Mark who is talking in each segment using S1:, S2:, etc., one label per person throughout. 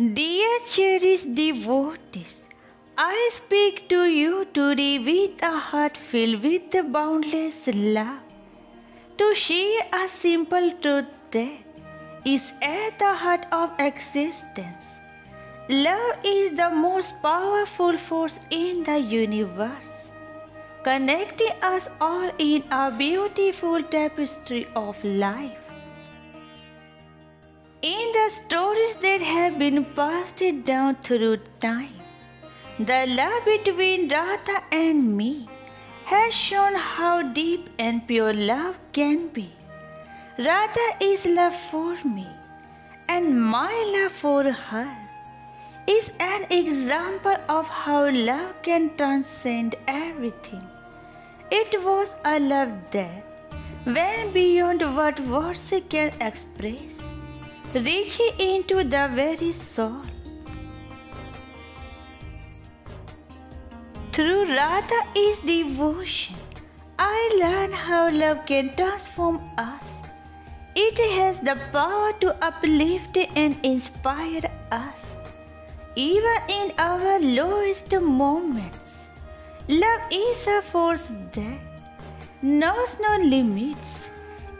S1: Dear cherished devotees, I speak to you today with a heart filled with boundless love to share a simple truth that is at the heart of existence. Love is the most powerful force in the universe, connecting us all in a beautiful tapestry of life. In the stories that have been passed down through time, the love between Radha and me has shown how deep and pure love can be. Radha is love for me, and my love for her is an example of how love can transcend everything. It was a love that went beyond what words can express reaching into the very soul. Through Radha is devotion. I learn how love can transform us. It has the power to uplift and inspire us. Even in our lowest moments, love is a force that knows no limits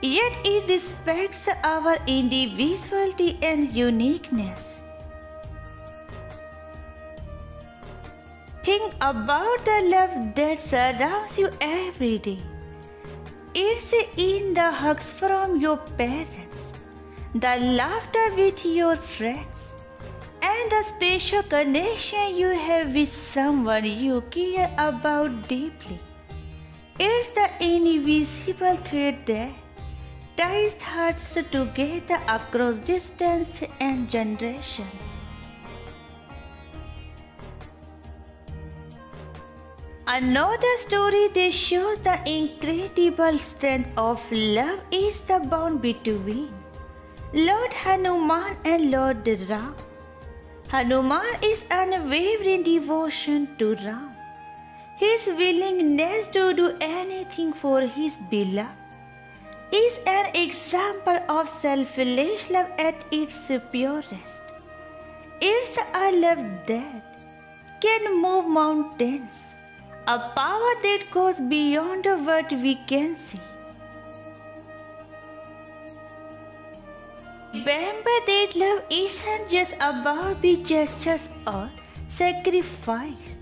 S1: Yet it respects our individuality and uniqueness. Think about the love that surrounds you every day. It's in the hugs from your parents, the laughter with your friends, and the special connection you have with someone you care about deeply. It's the invisible thread that ties hearts together across distance and generations. Another story that shows the incredible strength of love is the bond between Lord Hanuman and Lord Ram. Hanuman is unwavering devotion to Ram. His willingness to do anything for his beloved is an example of selfless love at its purest. It's a love that can move mountains, a power that goes beyond what we can see. Remember that love isn't just about big gestures or sacrifice.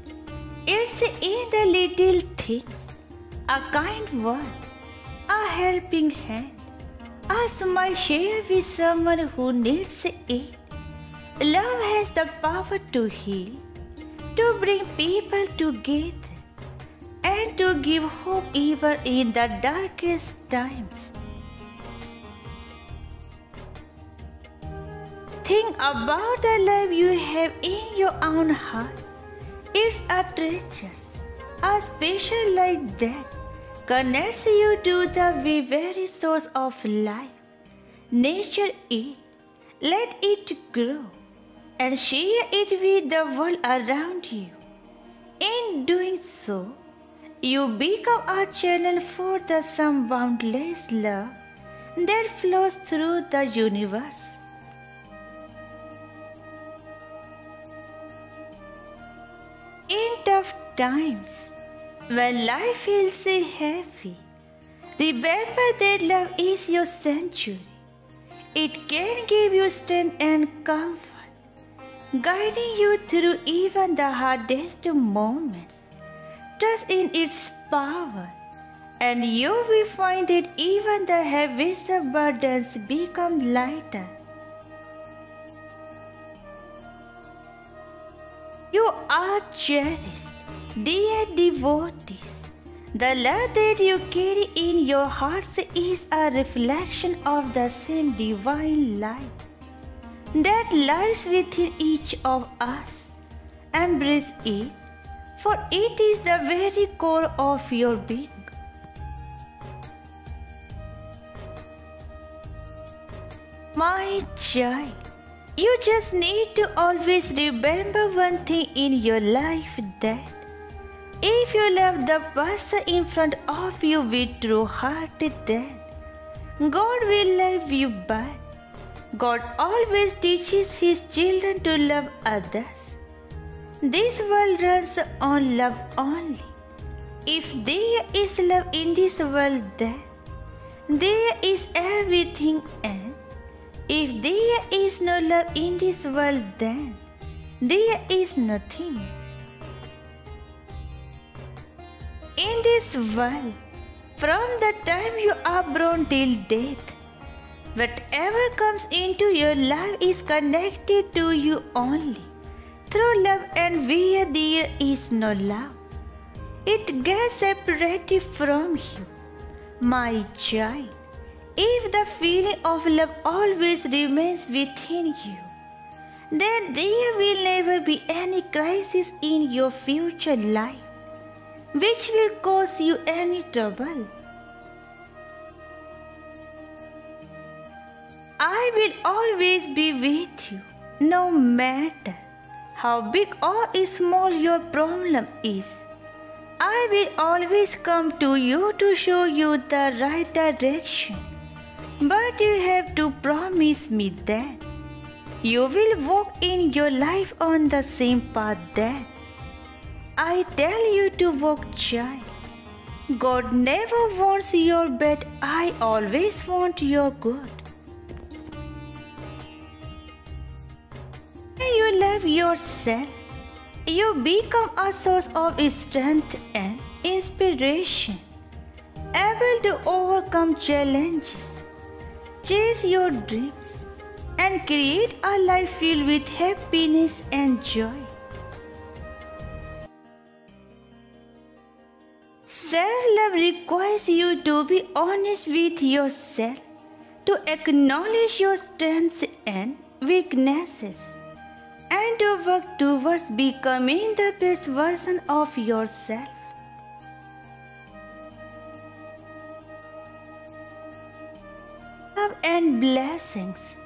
S1: It's in the little things, a kind word, a helping hand, a smile shared with someone who needs it. Love has the power to heal, to bring people together, and to give hope even in the darkest times. Think about the love you have in your own heart. It's a treasure, a special like that connects you to the very source of life. Nature it, let it grow, and share it with the world around you. In doing so, you become a channel for the some boundless love that flows through the universe. In tough times, when life feels heavy, remember that love is your sanctuary. It can give you strength and comfort, guiding you through even the hardest moments. Trust in its power, and you will find that even the heaviest burdens become lighter. You are cherished Dear devotees, the love that you carry in your hearts is a reflection of the same divine light that lies within each of us. Embrace it, for it is the very core of your being. My child, you just need to always remember one thing in your life that if you love the person in front of you with true heart, then God will love you back. God always teaches His children to love others. This world runs on love only. If there is love in this world, then there is everything, and if there is no love in this world, then there is nothing. This world, from the time you are born till death, whatever comes into your life is connected to you only. Through love, and where there is no love, it gets separated from you. My child, if the feeling of love always remains within you, then there will never be any crisis in your future life which will cause you any trouble. I will always be with you, no matter how big or small your problem is. I will always come to you to show you the right direction. But you have to promise me that you will walk in your life on the same path that I tell you to walk, child. God never wants your bad, I always want your good. When you love yourself, you become a source of strength and inspiration, able to overcome challenges, chase your dreams, and create a life filled with happiness and joy. Self love requires you to be honest with yourself, to acknowledge your strengths and weaknesses, and to work towards becoming the best version of yourself. Love and blessings.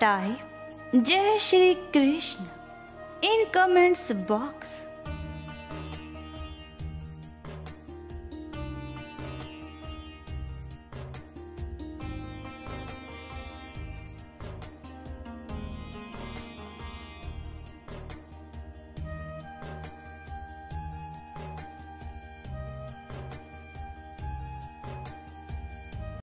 S1: Type. Jai Shri Krishna. In comments box